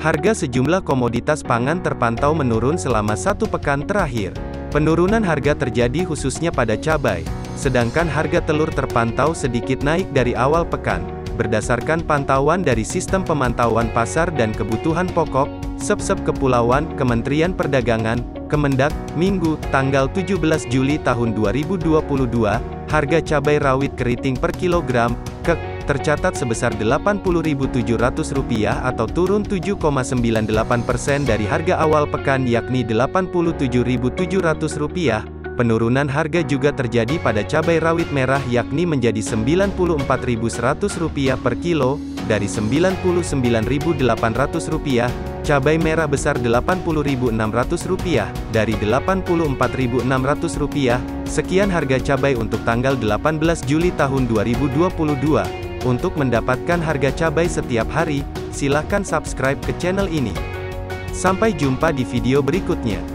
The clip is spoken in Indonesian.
Harga sejumlah komoditas pangan terpantau menurun selama satu pekan terakhir. Penurunan harga terjadi khususnya pada cabai, sedangkan harga telur terpantau sedikit naik dari awal pekan. Berdasarkan pantauan dari Sistem Pemantauan Pasar dan Kebutuhan Pokok, SEP-SEP Kepulauan, Kementerian Perdagangan, Kemendak, Minggu, tanggal 17 Juli tahun 2022, harga cabai rawit keriting per kilogram, KEK, tercatat sebesar Rp80.700 atau turun 7,98% dari harga awal pekan yakni Rp87.700. Penurunan harga juga terjadi pada cabai rawit merah yakni menjadi Rp94.100 per kilo, dari Rp99.800, cabai merah besar Rp80.600, dari Rp84.600. Sekian harga cabai untuk tanggal 18 Juli tahun 2022. Untuk mendapatkan harga cabai setiap hari, silakan subscribe ke channel ini. Sampai jumpa di video berikutnya.